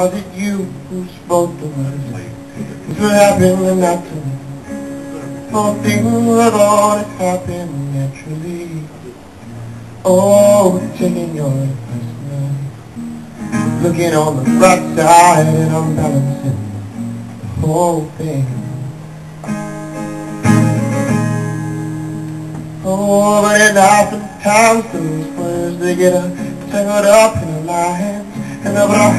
Was it you who spoke the words? It would happen not to things have all that happen naturally. Oh, taking your advice now. Looking on the bright side and I'm balancing the whole thing. Oh, but it oftentimes those words they get tangled up in a line And of our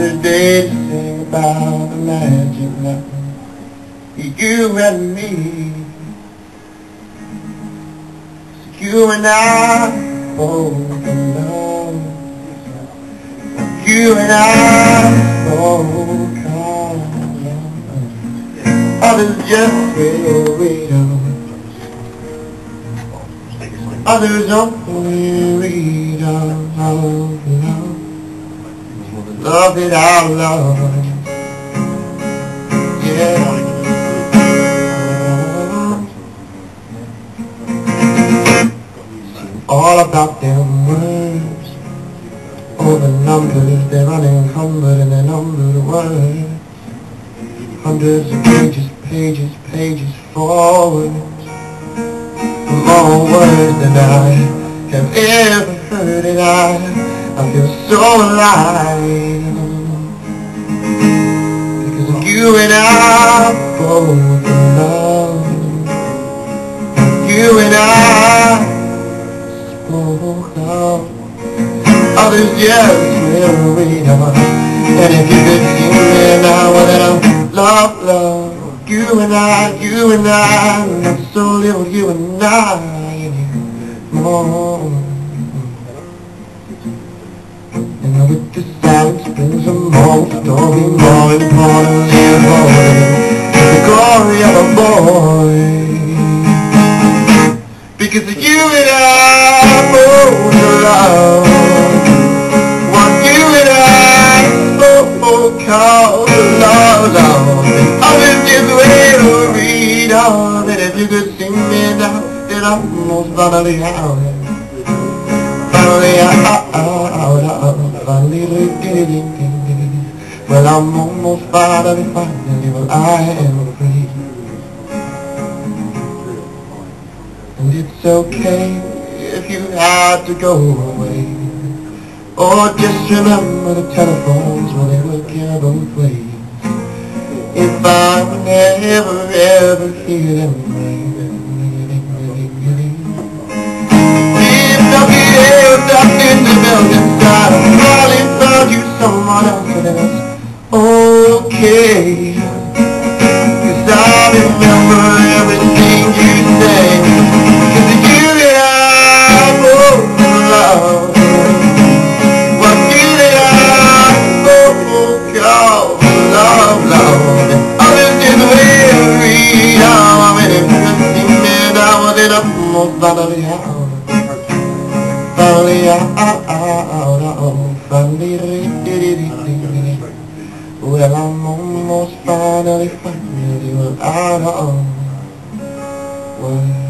Another day to sing about the magic night You and me. You and I both love. You and I both come. Others just will wait on Others only read of love, love it out loud. Yeah. All about them words, all the numbers, they're unencumbered and they're numbered words. Hundreds of pages, pages, pages forward more words than I have ever heard and I, I feel so alive you and I both in love You and I spoke of Others just read on And if you could see me now that I'm love, love. You and I, you and I, not so little you and I. Anymore. With the silence brings a more story, more important, the glory of a boy. Because you and I both love what you and I both call love, love down And if you could see me now almost finally out Finally out, out, out, Well, I'm almost part finally, finally Well, I am free And it's okay If you had to go away. Or just remember the telephones when they care both ways. If I never ever hear them well, I'm almost finally, finally, well, out of, well,